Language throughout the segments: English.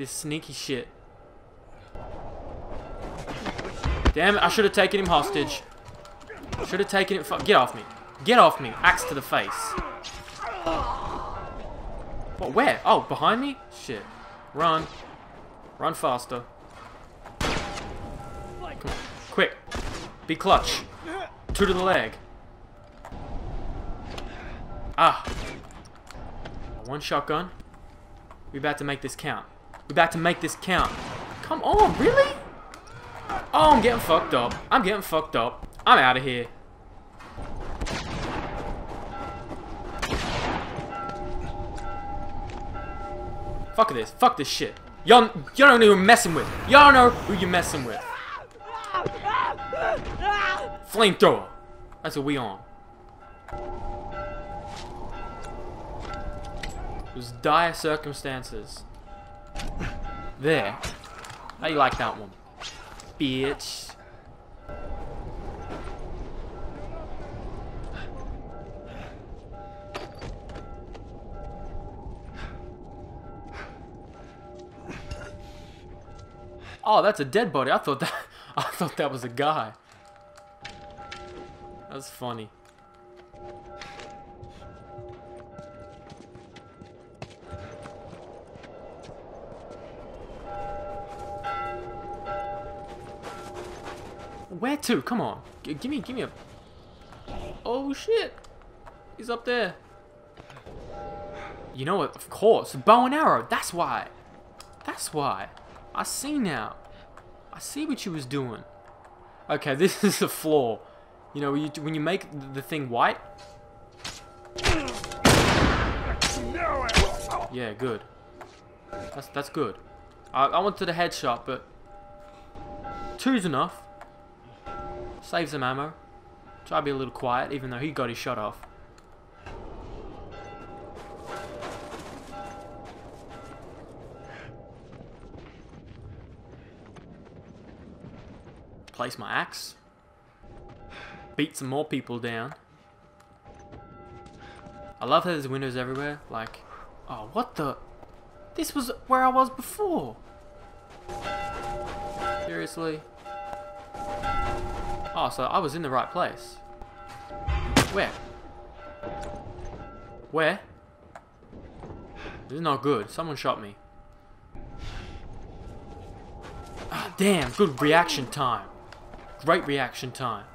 this sneaky shit. Damn it, I should have taken him hostage. Should have taken it. Get off me. Get off me. Axe to the face. What, where? Oh, behind me? Shit. Run. Run faster. Quick. Be clutch. Two to the leg. Ah. One shotgun. We about to make this count. We about to make this count. Come on, really? Oh, I'm getting fucked up. I'm getting fucked up. I'm out of here. Fuck this. Fuck this shit. Y'all, you don't know who you're messing with. Y'all know who you're messing with. Flamethrower. That's what we on. It was dire circumstances. There. How you like that one? Bitch. Oh, that's a dead body. I thought that I thought that was a guy. That's funny. Where to? Come on. G give me, give me a... Oh, shit. He's up there. You know what? Of course. Bow and arrow. That's why. That's why. I see now. I see what you was doing. Okay, this is the flaw. You know, you, when you make the thing white. Yeah, good. That's that's good. I, I wanted a headshot, but two's enough. Save some ammo. Try to be a little quiet, even though he got his shot off. Place my axe. Beat some more people down. I love that there's windows everywhere. Like, oh, what the? This was where I was before. Seriously? Oh, so I was in the right place. Where? Where? This is not good. Someone shot me. Ah, damn. Good reaction time. Great reaction time.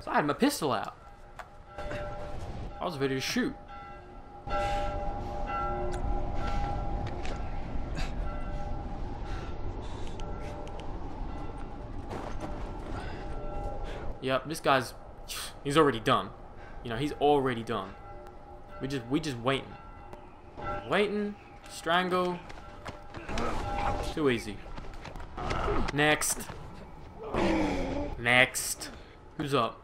So I had my pistol out. I was ready to shoot. Yep, this guy's he's already done. You know, he's already done. We just we just waiting. Waiting, strangle. Too easy. Next. Next. Who's up?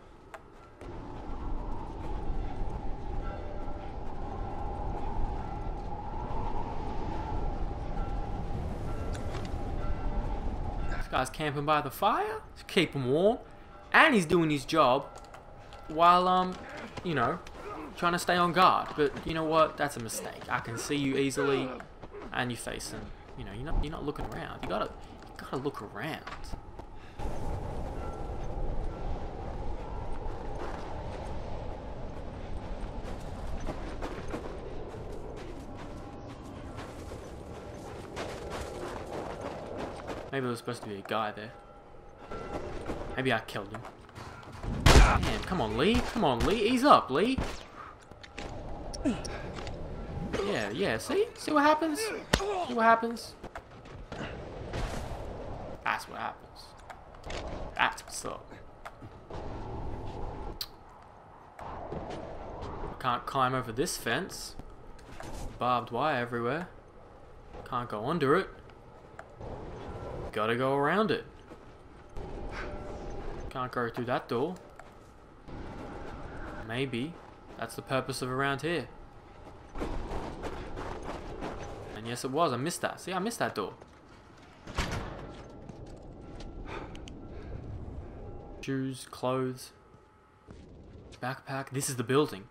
This guy's camping by the fire keep him warm. And he's doing his job while, um, you know, trying to stay on guard. But you know what? That's a mistake. I can see you easily, and you're facing. You know, you're not you're not looking around. You gotta you gotta look around. Maybe there was supposed to be a guy there. Maybe I killed him. Come on, Lee. Come on, Lee. Ease up, Lee. Yeah, yeah. See? See what happens? See what happens? That's what happens. That's what's up. Can't climb over this fence. Barbed wire everywhere. Can't go under it. Gotta go around it. Can't go through that door. Maybe. That's the purpose of around here. And yes it was, I missed that. See, I missed that door. Shoes, clothes, backpack. This is the building.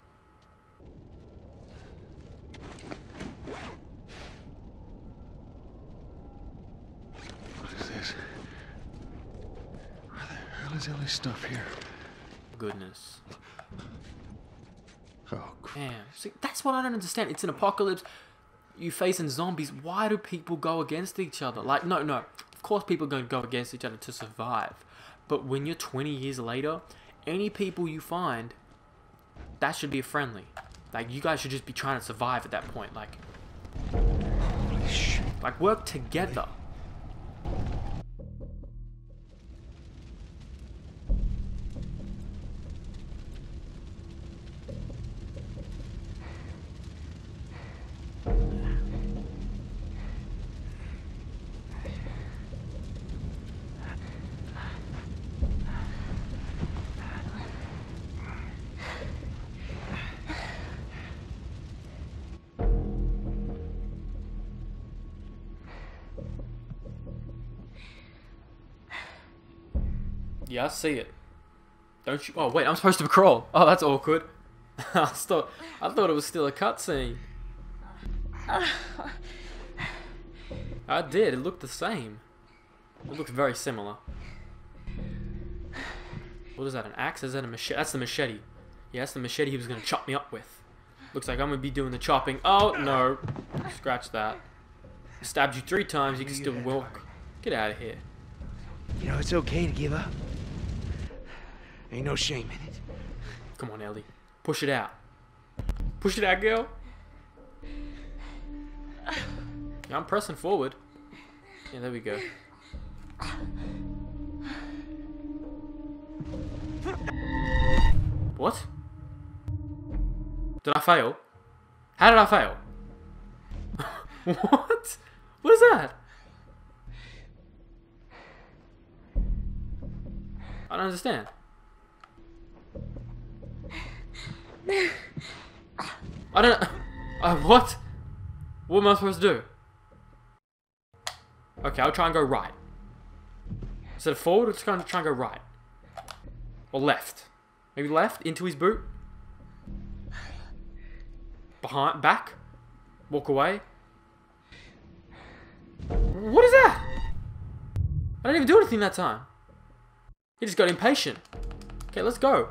Silly stuff here. Goodness. Oh, cr- Man, see, that's what I don't understand. It's an apocalypse. You facing zombies. Why do people go against each other? Like, no, no. Of course, people are going to go against each other to survive. But when you're 20 years later, any people you find, that should be friendly. Like, you guys should just be trying to survive at that point. Like, like work together. Yeah, I see it. Don't you? Oh wait, I'm supposed to crawl. Oh, that's awkward. I thought I thought it was still a cutscene. I did. It looked the same. It looks very similar. What is that? An axe? Is that a machete? That's the machete. Yeah, that's the machete he was gonna chop me up with. Looks like I'm gonna be doing the chopping. Oh no! Scratch that. Stabbed you three times. You can still walk. Get out of here. You know, it's okay to give up. Ain't no shame in it. Come on, Ellie. Push it out. Push it out, girl. Yeah, I'm pressing forward. Yeah, there we go. What? Did I fail? How did I fail? what? What is that? I don't understand. I don't. Uh, what? What am I supposed to do? Okay, I'll try and go right. Instead of forward, let's try and try and go right. Or left. Maybe left into his boot. Behind, back. Walk away. What is that? I didn't even do anything that time. He just got impatient. Okay, let's go.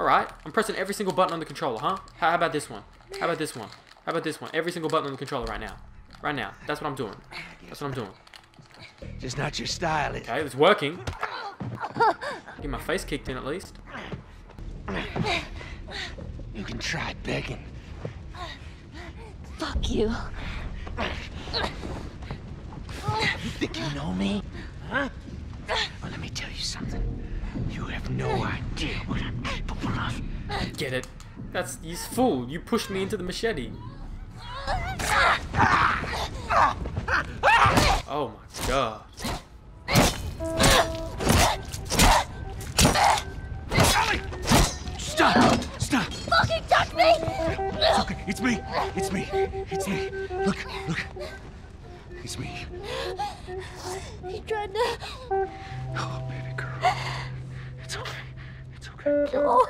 Alright, I'm pressing every single button on the controller, huh? How about this one? How about this one? How about this one? Every single button on the controller right now. Right now. That's what I'm doing. That's what I'm doing. Just not your style. Okay, it's working. Get my face kicked in at least. You can try begging. Fuck you. You think you know me? Huh? Well, let me tell you something. You have no idea what I'm capable of. Get it? That's he's full. You pushed me into the machete. Oh my god. Stop! Stop! Fucking touch me! Okay, it's me. It's me. It's me. Look, look. It's me. He tried to. Oh. Oh,